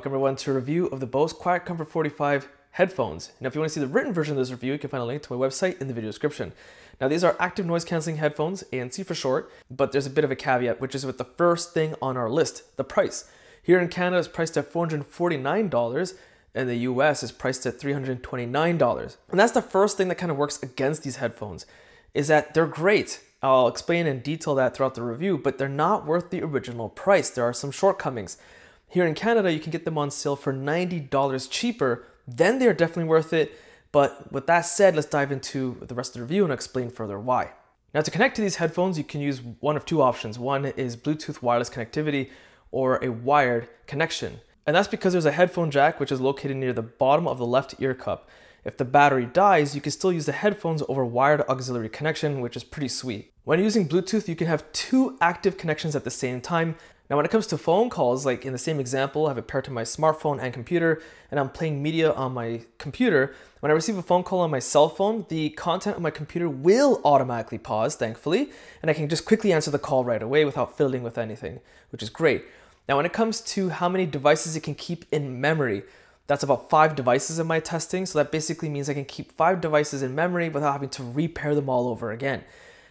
Welcome everyone to a review of the Bose QuietComfort 45 headphones. Now, if you want to see the written version of this review, you can find a link to my website in the video description. Now, these are active noise canceling headphones, ANC for short, but there's a bit of a caveat, which is with the first thing on our list, the price. Here in Canada, it's priced at $449, and the US is priced at $329. And that's the first thing that kind of works against these headphones, is that they're great. I'll explain in detail that throughout the review, but they're not worth the original price. There are some shortcomings. Here in Canada, you can get them on sale for $90 cheaper. Then they're definitely worth it. But with that said, let's dive into the rest of the review and explain further why. Now to connect to these headphones, you can use one of two options. One is Bluetooth wireless connectivity or a wired connection. And that's because there's a headphone jack which is located near the bottom of the left ear cup. If the battery dies, you can still use the headphones over wired auxiliary connection, which is pretty sweet. When using Bluetooth, you can have two active connections at the same time, now when it comes to phone calls, like in the same example, I have it paired to my smartphone and computer, and I'm playing media on my computer. When I receive a phone call on my cell phone, the content of my computer will automatically pause, thankfully, and I can just quickly answer the call right away without fiddling with anything, which is great. Now when it comes to how many devices it can keep in memory, that's about five devices in my testing, so that basically means I can keep five devices in memory without having to repair them all over again.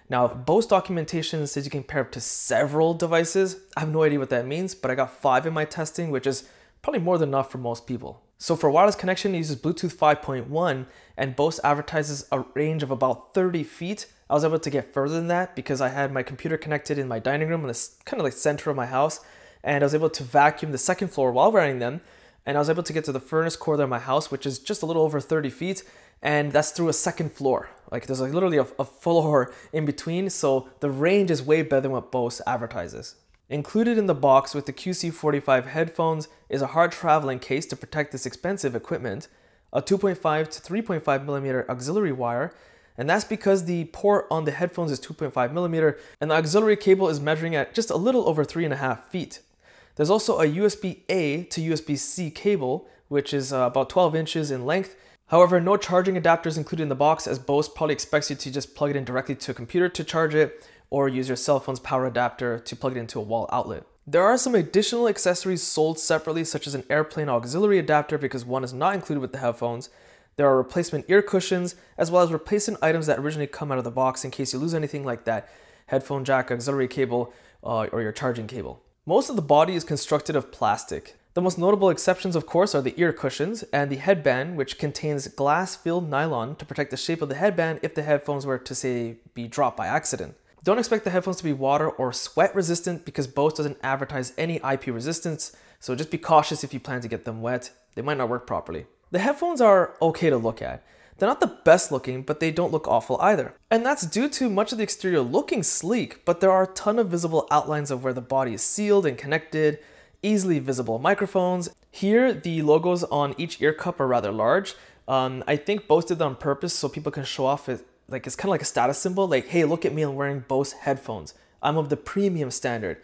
Now, Bose documentation says you can pair up to several devices. I have no idea what that means, but I got five in my testing, which is probably more than enough for most people. So for wireless connection, it uses Bluetooth 5.1 and Bose advertises a range of about 30 feet. I was able to get further than that because I had my computer connected in my dining room in the kind of like center of my house and I was able to vacuum the second floor while wearing them and I was able to get to the furnace corner of my house, which is just a little over 30 feet and that's through a second floor. Like there's like literally a, a floor in between, so the range is way better than what Bose advertises. Included in the box with the QC45 headphones is a hard traveling case to protect this expensive equipment, a 2.5 to 3.5 millimeter auxiliary wire, and that's because the port on the headphones is 2.5 millimeter, and the auxiliary cable is measuring at just a little over three and a half feet. There's also a USB-A to USB-C cable, which is uh, about 12 inches in length, However, no charging adapters included in the box as Bose probably expects you to just plug it in directly to a computer to charge it or use your cell phone's power adapter to plug it into a wall outlet. There are some additional accessories sold separately such as an airplane auxiliary adapter because one is not included with the headphones. There are replacement ear cushions as well as replacement items that originally come out of the box in case you lose anything like that headphone jack, auxiliary cable, uh, or your charging cable. Most of the body is constructed of plastic. The most notable exceptions, of course, are the ear cushions and the headband, which contains glass-filled nylon to protect the shape of the headband if the headphones were to, say, be dropped by accident. Don't expect the headphones to be water or sweat resistant because Bose doesn't advertise any IP resistance, so just be cautious if you plan to get them wet. They might not work properly. The headphones are okay to look at. They're not the best looking, but they don't look awful either. And that's due to much of the exterior looking sleek, but there are a ton of visible outlines of where the body is sealed and connected, easily visible microphones. Here, the logos on each ear cup are rather large. Um, I think Bose did that on purpose so people can show off it. Like it's kind of like a status symbol. Like, hey, look at me, I'm wearing Bose headphones. I'm of the premium standard.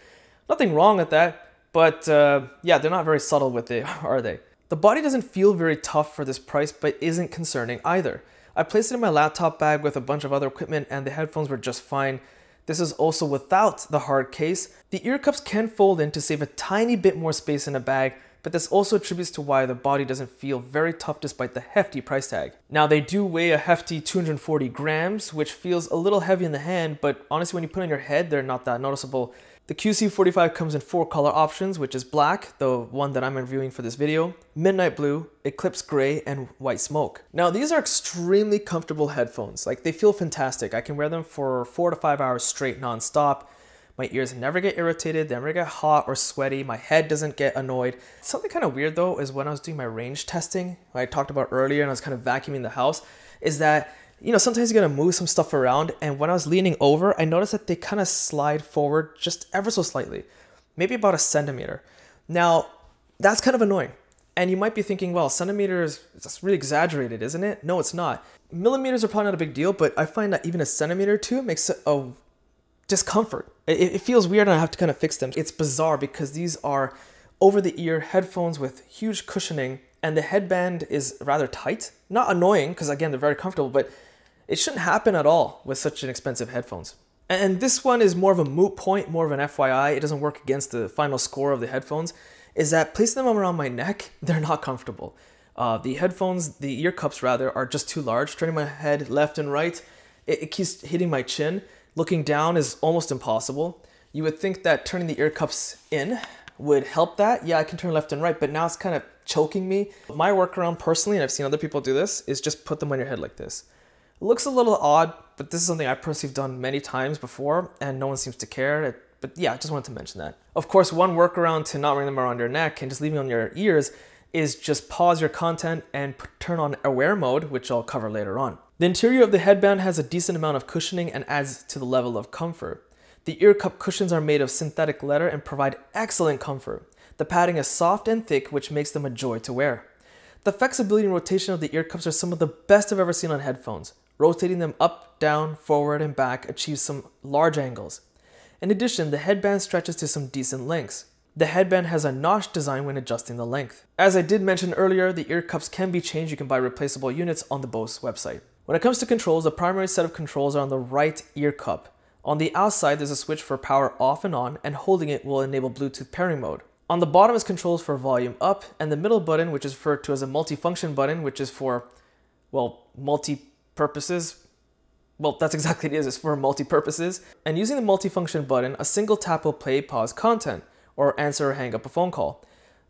Nothing wrong with that, but uh, yeah, they're not very subtle with it, are they? The body doesn't feel very tough for this price, but isn't concerning either. I placed it in my laptop bag with a bunch of other equipment and the headphones were just fine. This is also without the hard case. The ear cups can fold in to save a tiny bit more space in a bag, but this also attributes to why the body doesn't feel very tough despite the hefty price tag. Now they do weigh a hefty 240 grams, which feels a little heavy in the hand, but honestly when you put on your head, they're not that noticeable. The QC45 comes in four color options, which is black, the one that I'm reviewing for this video, midnight blue, eclipse gray, and white smoke. Now these are extremely comfortable headphones. Like they feel fantastic. I can wear them for four to five hours straight non-stop. My ears never get irritated, they never get hot or sweaty, my head doesn't get annoyed. Something kind of weird though is when I was doing my range testing, I talked about earlier and I was kind of vacuuming the house, is that you know, sometimes you gotta move some stuff around. And when I was leaning over, I noticed that they kind of slide forward just ever so slightly, maybe about a centimeter. Now, that's kind of annoying. And you might be thinking, well, centimeters, that's really exaggerated, isn't it? No, it's not. Millimeters are probably not a big deal, but I find that even a centimeter or two makes a discomfort. It, it feels weird and I have to kind of fix them. It's bizarre because these are over the ear headphones with huge cushioning and the headband is rather tight. Not annoying because again, they're very comfortable, but it shouldn't happen at all with such an expensive headphones. And this one is more of a moot point, more of an FYI. It doesn't work against the final score of the headphones. is that placing them around my neck, they're not comfortable. Uh, the headphones, the ear cups rather, are just too large. Turning my head left and right, it, it keeps hitting my chin. Looking down is almost impossible. You would think that turning the ear cups in would help that. Yeah, I can turn left and right, but now it's kind of choking me. My workaround personally, and I've seen other people do this, is just put them on your head like this. Looks a little odd, but this is something I personally have done many times before, and no one seems to care. It, but yeah, I just wanted to mention that. Of course, one workaround to not wearing them around your neck and just leaving on your ears is just pause your content and turn on aware mode, which I'll cover later on. The interior of the headband has a decent amount of cushioning and adds to the level of comfort. The ear cup cushions are made of synthetic leather and provide excellent comfort. The padding is soft and thick, which makes them a joy to wear. The flexibility and rotation of the ear cups are some of the best I've ever seen on headphones. Rotating them up, down, forward, and back achieves some large angles. In addition, the headband stretches to some decent lengths. The headband has a notch design when adjusting the length. As I did mention earlier, the ear cups can be changed. You can buy replaceable units on the Bose website. When it comes to controls, the primary set of controls are on the right ear cup. On the outside, there's a switch for power off and on, and holding it will enable Bluetooth pairing mode. On the bottom is controls for volume up, and the middle button, which is referred to as a multifunction button, which is for, well, multi-purposes, well, that's exactly what it is. It's for multi-purposes. And using the multifunction button, a single tap will play pause content or answer or hang up a phone call.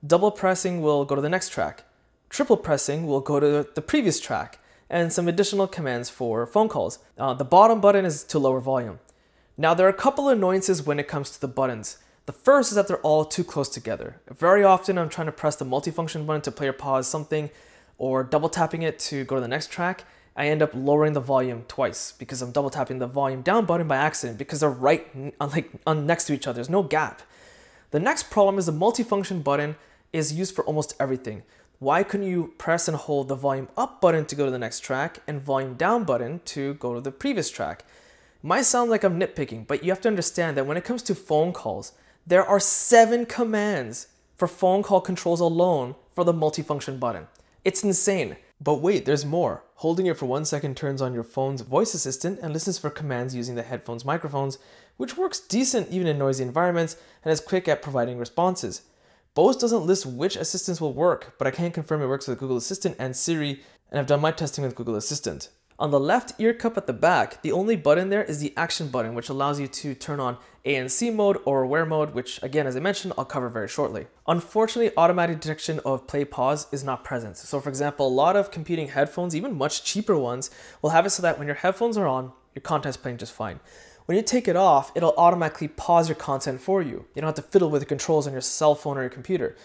Double pressing will go to the next track. Triple pressing will go to the previous track and some additional commands for phone calls. Uh, the bottom button is to lower volume. Now there are a couple annoyances when it comes to the buttons. The first is that they're all too close together. Very often I'm trying to press the multifunction button to play or pause something or double tapping it to go to the next track I end up lowering the volume twice because I'm double tapping the volume down button by accident because they're right on, uh, like on next to each other. There's no gap. The next problem is the multifunction button is used for almost everything. Why couldn't you press and hold the volume up button to go to the next track and volume down button to go to the previous track? It might sound like I'm nitpicking, but you have to understand that when it comes to phone calls, there are seven commands for phone call controls alone for the multifunction button. It's insane. But wait, there's more. Holding it for one second turns on your phone's voice assistant and listens for commands using the headphone's microphones, which works decent even in noisy environments and is quick at providing responses. Bose doesn't list which assistants will work, but I can confirm it works with Google Assistant and Siri, and I've done my testing with Google Assistant. On the left ear cup at the back, the only button there is the action button, which allows you to turn on ANC mode or aware mode, which again, as I mentioned, I'll cover very shortly. Unfortunately, automatic detection of play pause is not present. So for example, a lot of competing headphones, even much cheaper ones, will have it so that when your headphones are on, your content's playing just fine. When you take it off, it'll automatically pause your content for you. You don't have to fiddle with the controls on your cell phone or your computer.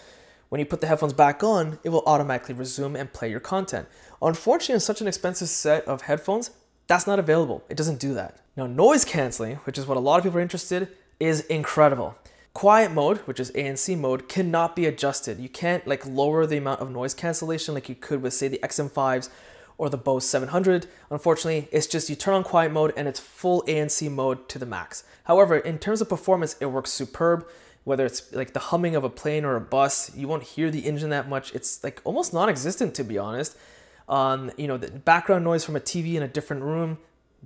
When you put the headphones back on, it will automatically resume and play your content. Unfortunately, in such an expensive set of headphones, that's not available. It doesn't do that. Now, noise canceling, which is what a lot of people are interested, is incredible. Quiet mode, which is ANC mode, cannot be adjusted. You can't like lower the amount of noise cancellation like you could with say the XM5s or the Bose 700. Unfortunately, it's just you turn on quiet mode and it's full ANC mode to the max. However, in terms of performance, it works superb whether it's like the humming of a plane or a bus, you won't hear the engine that much. It's like almost non-existent to be honest. Um, you know, the background noise from a TV in a different room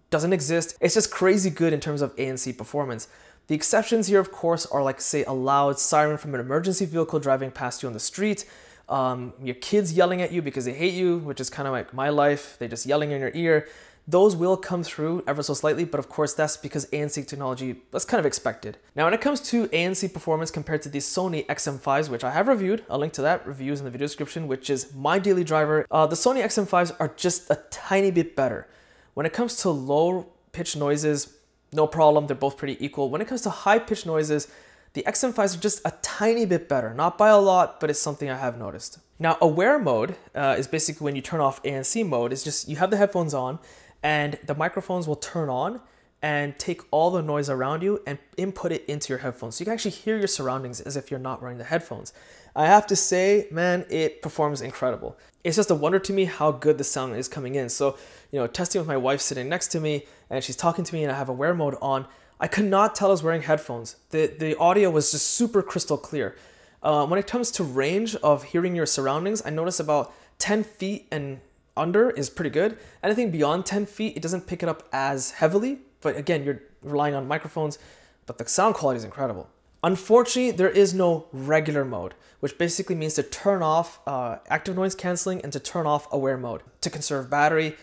doesn't exist. It's just crazy good in terms of ANC performance. The exceptions here, of course, are like say a loud siren from an emergency vehicle driving past you on the street, um, your kids yelling at you because they hate you, which is kind of like my life. They're just yelling in your ear those will come through ever so slightly, but of course that's because ANC technology was kind of expected. Now when it comes to ANC performance compared to the Sony XM5s, which I have reviewed, I'll link to that review in the video description, which is my daily driver, uh, the Sony XM5s are just a tiny bit better. When it comes to low pitch noises, no problem, they're both pretty equal. When it comes to high pitch noises, the XM5s are just a tiny bit better, not by a lot, but it's something I have noticed. Now, aware mode uh, is basically when you turn off ANC mode, it's just you have the headphones on and the microphones will turn on and take all the noise around you and input it into your headphones. So you can actually hear your surroundings as if you're not wearing the headphones. I have to say, man, it performs incredible. It's just a wonder to me how good the sound is coming in. So, you know, testing with my wife sitting next to me and she's talking to me and I have aware mode on, I could not tell I was wearing headphones. The, the audio was just super crystal clear. Uh, when it comes to range of hearing your surroundings, I notice about 10 feet and under is pretty good. Anything beyond 10 feet, it doesn't pick it up as heavily. But again, you're relying on microphones, but the sound quality is incredible. Unfortunately, there is no regular mode, which basically means to turn off uh, active noise canceling and to turn off aware mode to conserve battery.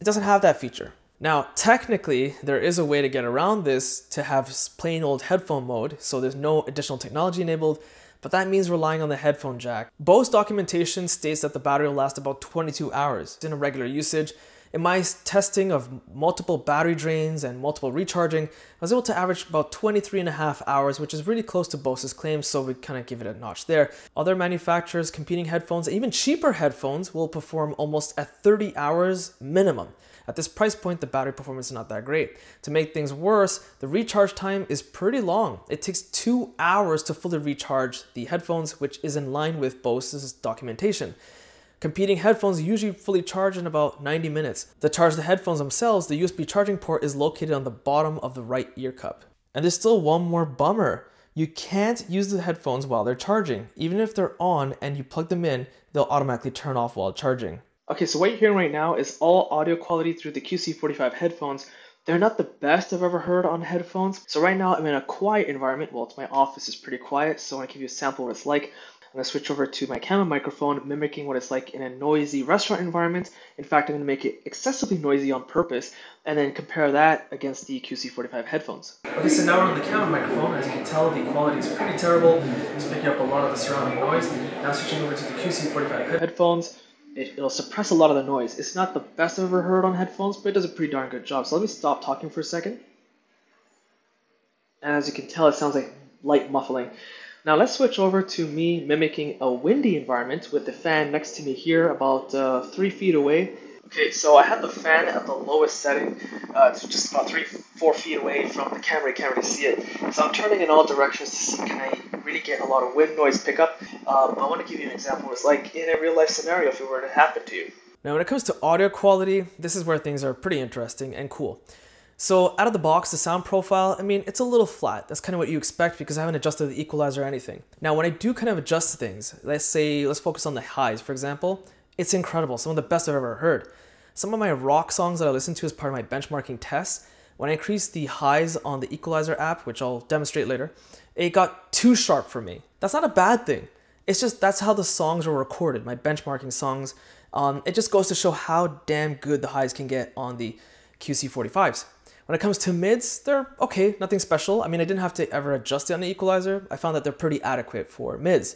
It doesn't have that feature. Now, technically, there is a way to get around this to have plain old headphone mode, so there's no additional technology enabled, but that means relying on the headphone jack. Bose documentation states that the battery will last about 22 hours in a regular usage. In my testing of multiple battery drains and multiple recharging, I was able to average about 23 and a half hours, which is really close to Bose's claims, so we kind of give it a notch there. Other manufacturers, competing headphones, even cheaper headphones will perform almost at 30 hours minimum. At this price point, the battery performance is not that great. To make things worse, the recharge time is pretty long. It takes two hours to fully recharge the headphones, which is in line with Bose's documentation. Competing headphones usually fully charge in about 90 minutes. To charge the headphones themselves, the USB charging port is located on the bottom of the right ear cup. And there's still one more bummer. You can't use the headphones while they're charging. Even if they're on and you plug them in, they'll automatically turn off while charging. Okay, so what you're hearing right now is all audio quality through the QC45 headphones. They're not the best I've ever heard on headphones. So right now I'm in a quiet environment. Well, it's my office is pretty quiet, so I want to give you a sample of what it's like. I'm going to switch over to my camera microphone, mimicking what it's like in a noisy restaurant environment. In fact, I'm going to make it excessively noisy on purpose, and then compare that against the QC45 headphones. Okay, so now we're on the camera microphone. As you can tell, the quality is pretty terrible. It's picking up a lot of the surrounding noise. Now switching over to the QC45 headphones it, will suppress a lot of the noise. It's not the best I've ever heard on headphones, but it does a pretty darn good job. So let me stop talking for a second. And as you can tell, it sounds like light muffling. Now let's switch over to me mimicking a windy environment with the fan next to me here about uh, three feet away. Okay, so I had the fan at the lowest setting, uh, it's just about three, four feet away from the camera, you can't really see it. So I'm turning in all directions to see can I really get a lot of wind noise pickup. Um, I want to give you an example what it's like in a real life scenario if it were to happen to you. Now when it comes to audio quality, this is where things are pretty interesting and cool. So out of the box, the sound profile, I mean, it's a little flat. That's kind of what you expect because I haven't adjusted the equalizer or anything. Now, when I do kind of adjust things, let's say, let's focus on the highs, for example, it's incredible, some of the best I've ever heard. Some of my rock songs that I listen to as part of my benchmarking tests, when I increased the highs on the equalizer app, which I'll demonstrate later, it got too sharp for me. That's not a bad thing. It's just that's how the songs were recorded, my benchmarking songs. Um, it just goes to show how damn good the highs can get on the QC45s. When it comes to mids, they're okay, nothing special. I mean, I didn't have to ever adjust it on the equalizer. I found that they're pretty adequate for mids.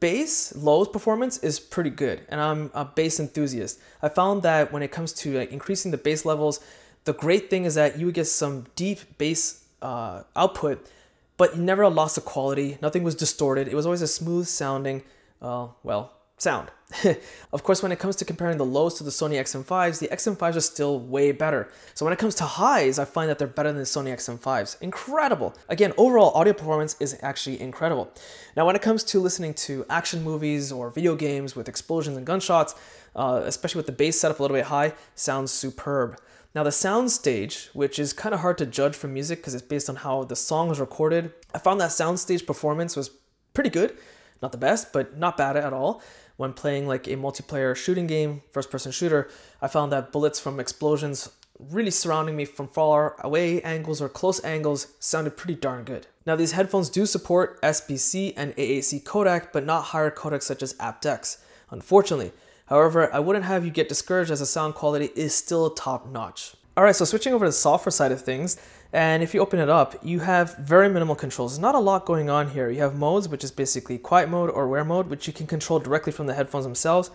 Bass, lows performance is pretty good, and I'm a bass enthusiast. I found that when it comes to like, increasing the bass levels, the great thing is that you would get some deep bass uh, output, but you never lost the quality. Nothing was distorted. It was always a smooth sounding, uh, well, sound. of course, when it comes to comparing the lows to the Sony XM5s, the XM5s are still way better. So when it comes to highs, I find that they're better than the Sony XM5s. Incredible. Again, overall audio performance is actually incredible. Now, when it comes to listening to action movies or video games with explosions and gunshots, uh, especially with the bass set up a little bit high, sounds superb. Now the soundstage, which is kind of hard to judge from music because it's based on how the song was recorded, I found that soundstage performance was pretty good. Not the best, but not bad at all when playing like a multiplayer shooting game, first person shooter, I found that bullets from explosions really surrounding me from far away angles or close angles sounded pretty darn good. Now these headphones do support SBC and AAC codec, but not higher codecs such as aptX, unfortunately. However, I wouldn't have you get discouraged as the sound quality is still top notch. Alright, so switching over to the software side of things, and if you open it up, you have very minimal controls. There's not a lot going on here. You have modes, which is basically quiet mode or wear mode, which you can control directly from the headphones themselves.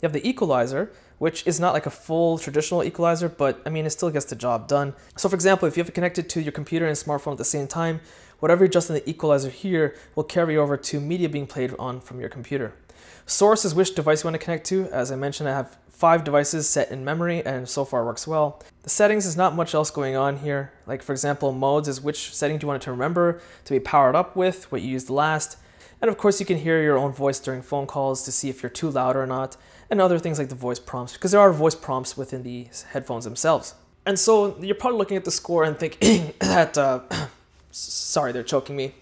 You have the equalizer, which is not like a full traditional equalizer, but I mean, it still gets the job done. So for example, if you have it connected to your computer and smartphone at the same time, whatever you adjust in the equalizer here will carry over to media being played on from your computer. Source is which device you want to connect to. As I mentioned, I have five devices set in memory and so far works well. The settings is not much else going on here. Like for example, modes is which setting do you want it to remember to be powered up with, what you used last. And of course you can hear your own voice during phone calls to see if you're too loud or not, and other things like the voice prompts, because there are voice prompts within the headphones themselves. And so you're probably looking at the score and thinking that, uh, sorry, they're choking me,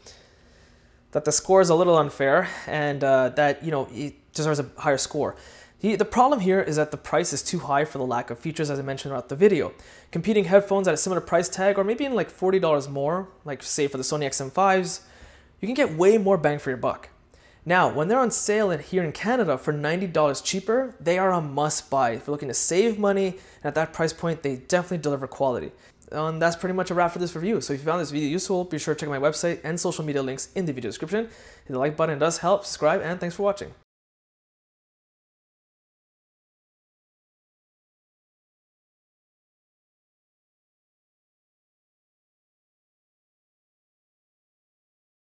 that the score is a little unfair and uh, that, you know, it deserves a higher score. He, the problem here is that the price is too high for the lack of features as I mentioned throughout the video. Competing headphones at a similar price tag or maybe in like $40 more, like say for the Sony XM5s, you can get way more bang for your buck. Now, when they're on sale here in Canada for $90 cheaper, they are a must buy. If you're looking to save money, and at that price point, they definitely deliver quality. And that's pretty much a wrap for this review. So if you found this video useful, be sure to check my website and social media links in the video description. Hit the like button, it does help, subscribe, and thanks for watching.